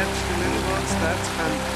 catch the little ones, that's fantastic.